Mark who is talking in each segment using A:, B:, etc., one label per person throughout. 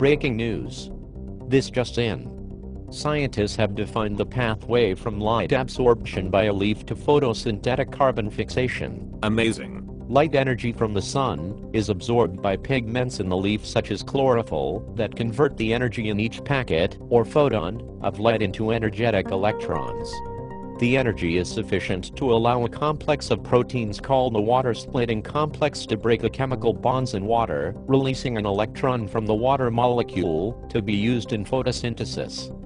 A: Breaking news. This just in. Scientists have defined the pathway from light absorption by a leaf to photosynthetic carbon fixation.
B: Amazing.
A: Light energy from the sun is absorbed by pigments in the leaf such as chlorophyll that convert the energy in each packet, or photon, of light into energetic electrons. The energy is sufficient to allow a complex of proteins called the water-splitting complex to break the chemical bonds in water, releasing an electron from the water molecule to be used in photosynthesis.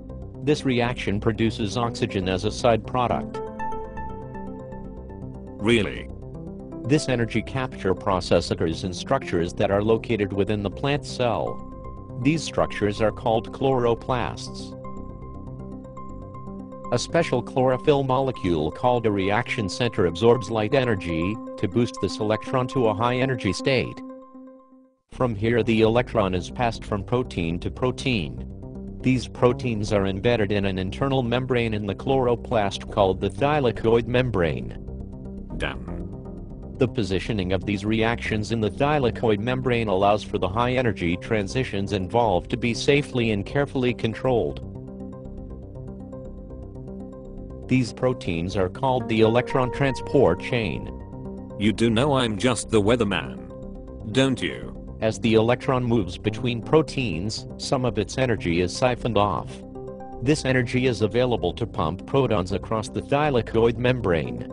A: This reaction produces oxygen as a side product.
B: Really?
A: This energy capture process occurs in structures that are located within the plant cell. These structures are called chloroplasts. A special chlorophyll molecule called a reaction center absorbs light energy to boost this electron to a high energy state. From here the electron is passed from protein to protein. These proteins are embedded in an internal membrane in the chloroplast called the thylakoid membrane.
B: Damn.
A: The positioning of these reactions in the thylakoid membrane allows for the high energy transitions involved to be safely and carefully controlled. These proteins are called the electron transport chain.
B: You do know I'm just the weatherman. Don't you?
A: As the electron moves between proteins, some of its energy is siphoned off. This energy is available to pump protons across the thylakoid membrane.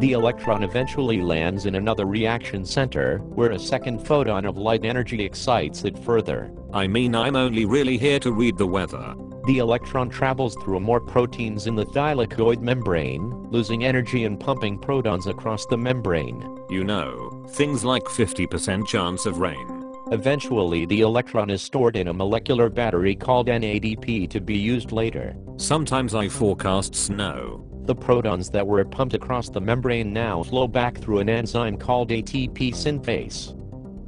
A: The electron eventually lands in another reaction center, where a second photon of light energy excites it further.
B: I mean I'm only really here to read the weather.
A: The electron travels through more proteins in the thylakoid membrane, losing energy and pumping protons across the membrane.
B: You know, things like 50% chance of rain.
A: Eventually the electron is stored in a molecular battery called NADP to be used later.
B: Sometimes I forecast snow.
A: The protons that were pumped across the membrane now flow back through an enzyme called ATP synthase.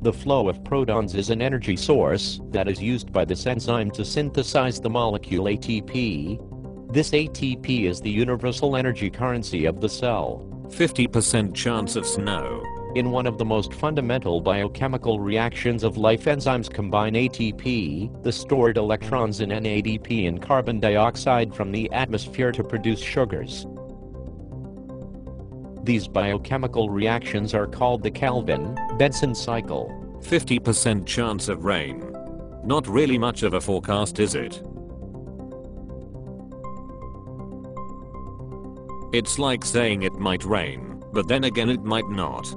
A: The flow of protons is an energy source that is used by this enzyme to synthesize the molecule ATP. This ATP is the universal energy currency of the cell.
B: 50% chance of snow.
A: In one of the most fundamental biochemical reactions of life enzymes combine ATP, the stored electrons in NADP and carbon dioxide from the atmosphere to produce sugars. These biochemical reactions are called the Calvin-Benson cycle.
B: 50% chance of rain. Not really much of a forecast is it? It's like saying it might rain, but then again it might not.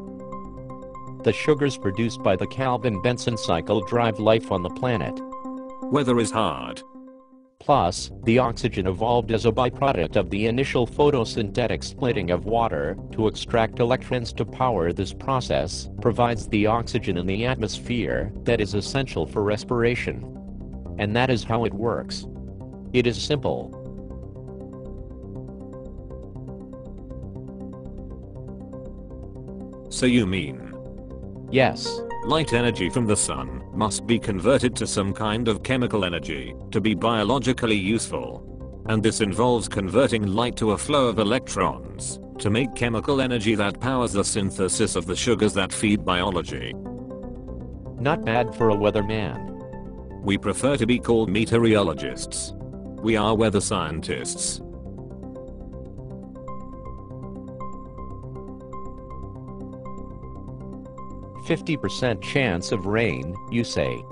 A: The sugars produced by the Calvin-Benson cycle drive life on the planet.
B: Weather is hard.
A: Plus, the oxygen evolved as a byproduct of the initial photosynthetic splitting of water to extract electrons to power this process, provides the oxygen in the atmosphere that is essential for respiration. And that is how it works. It is simple.
B: So you mean
A: Yes.
B: Light energy from the sun must be converted to some kind of chemical energy to be biologically useful. And this involves converting light to a flow of electrons to make chemical energy that powers the synthesis of the sugars that feed biology.
A: Not bad for a weatherman.
B: We prefer to be called meteorologists. We are weather scientists.
A: 50% chance of rain, you say.